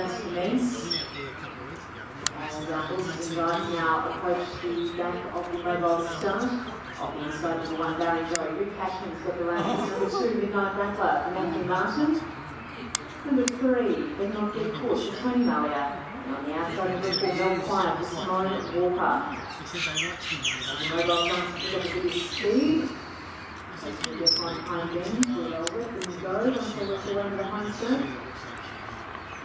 And uh, Drive now approach the of the mobile the inside of the one Cashman's got the. Number two, Matthew Martin. Number three, Bettornotgetcaught, Tony Mallia. And on the outside of the four, Melchoir, Simone Walker. The mobile start to look at his speed. Get behind Ben. We'll over and go until we're behind stone.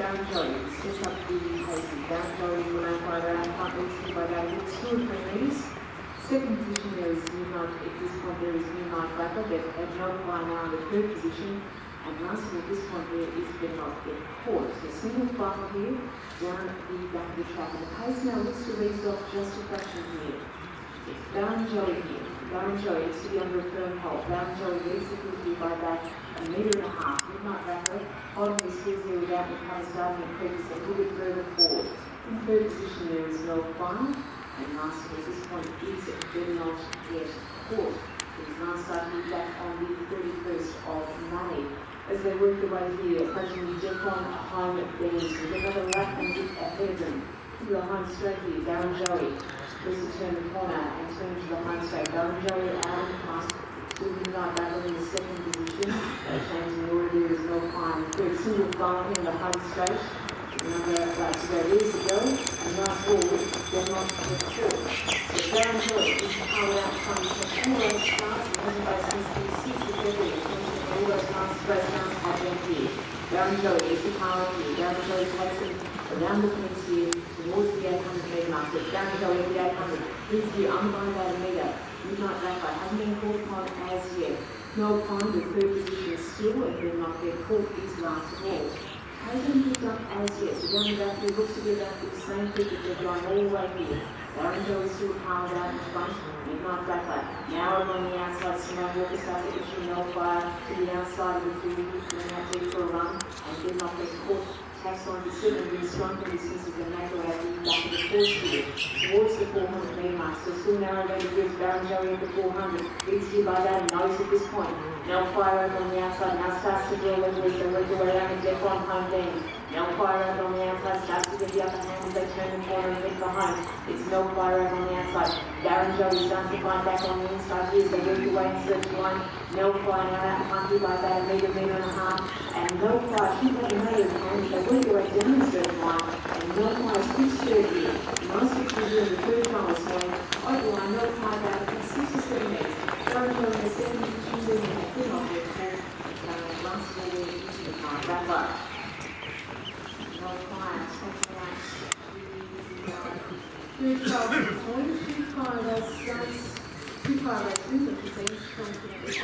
Barran Joy sets up the pacing. Barran Joy will now fire around front reaching by about two or three metres. Second position there is Moonlight, at this point there is Moonlight Rapper, but at no fire now in the third position. And lastly at this point there is Ben Not Get Caught. So single file here, down the back of the track. And the pace now looks to raise off just a fraction here. Barran Joy here. Joy is to be under a firm hold. Leads the quickly by about a metre and a half. Midnight holding his heels there without the car starting creep a little bit further forward. In third position there is Mel Fire. And last at this point is Ben Not Get Caught. His last start will be back on the 31st of May. As they work their way here, approaching the Jeffron home bends with another lap and dip ahead of them. To the home straight here, Barran Joy. Goes to turn the corner and turn to the home straight. Barran Joy out of the pass to Midnight Rattler in the second position. Changing the order is no fine. File here in the home straight. Another right to go. There's the go. And forward, they're not the short. So Joy is powered out from the all those hasn't basically six to thirty. All those last race rounds have been Joey is the power. Barran Joy placing around the the 800 metre mark. But Barran Joy at the 800. He's here under by about a metre. Midnight Rattler hasn't been caught upon as yet. No find the third position is still and will not get caught is last of all. Hasn't picked up as yet. So here looks to be about the same people that they're going all the way here. Barran Joy still powered out in front. Midnight. Now along the outside, Simone Walker starts no fire to the outside of the field. Going out there for a run and did not get caught. Tax on the seven being strong for distances and natural at the back the fourth field towards the 400 metre mark. So still narrow going to give Barran Joy the 400. Leads here by that and knows at this point. Now fire over on the outside. Now starts to draw with their way down the deck on home bend. Now fire over on the outside. Starts to get the upper hand as they turn the corner and get behind. It's no fire over on the outside. Barran Joy starts to find back on the inside here as they work their way in search line. No fire now out in here by about a metre, metre and a half. And no fire. Keep that the search line. And no. Nice picture here of the third time this morning. Over line. No fire about six or seven. Barran Joy has seven two in the good off their four. Last four into the car. Wrap up. No fire. Take the. Third trial this morning. Two fire. That's, that's, two fire. That's the percentage.